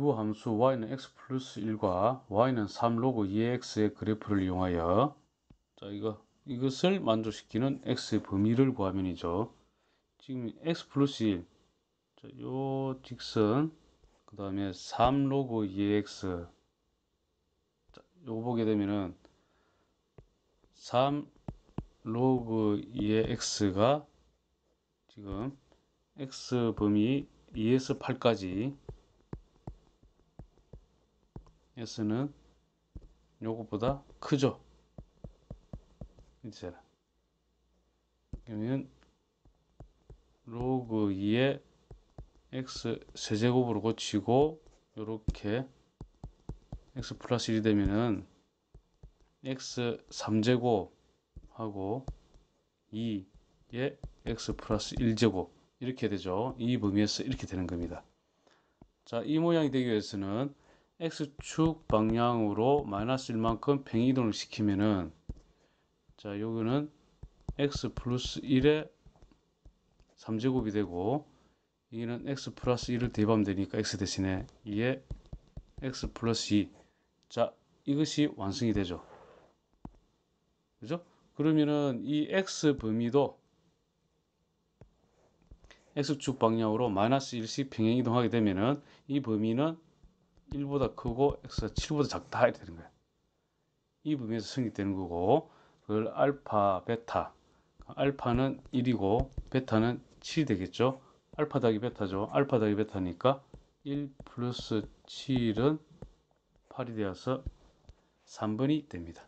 두 함수 y는 x 플러스 1과 y는 3 로그 2x의 그래프를 이용하여 자 이거 이것을 만족시키는 x의 범위를 구하면 되죠. 지금 x 플러스 1, 자, 요 직선, 그 다음에 3 로그 2x, 자, 요거 보게 되면은 3 로그 2의 x가 지금 x 범위 2에서 8까지 s는 요것보다 크죠. 이제 그러면 로그 2의 x 세제곱으로 고치고 요렇게 x 플러스 1이 되면은 x 3제곱 하고 2의 x 플러스 1제곱 이렇게 되죠. 이 범위에서 이렇게 되는 겁니다. 자, 이 모양이 되기 위해서는 x축 방향으로 마이너스 1만큼 팽이동을 시키면은 자, 여기는 x 플러스 1의 3제곱이 되고 이는 x 플러스 1을 대입하면 되니까 x 대신에 2의 x 플러스 2. 자, 이것이 완성이 되죠. 그죠? 그러면은 이 x 범위도 x축 방향으로 마이너스 1씩 평행 이동하게 되면은 이 범위는 1보다 크고 x가 7보다 작다 이렇게 되는 거예요. 이 범위에서 성립되는 거고 그걸 알파, 베타 알파는 1이고 베타는 7이 되겠죠. 알파 더하기 베타죠. 알파 더하기 베타니까 1 플러스 7은 8이 되어서 3번이 됩니다.